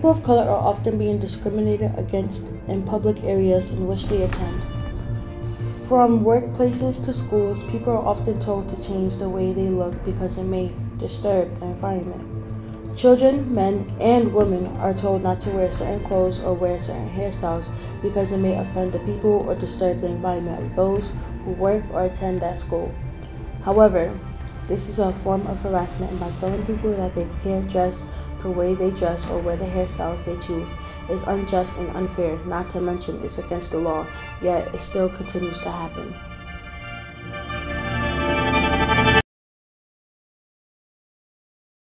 People of color are often being discriminated against in public areas in which they attend. From workplaces to schools, people are often told to change the way they look because it may disturb the environment. Children, men, and women are told not to wear certain clothes or wear certain hairstyles because it may offend the people or disturb the environment of those who work or attend that school. However, this is a form of harassment by telling people that they can't dress the way they dress or wear the hairstyles they choose is unjust and unfair, not to mention it's against the law, yet it still continues to happen.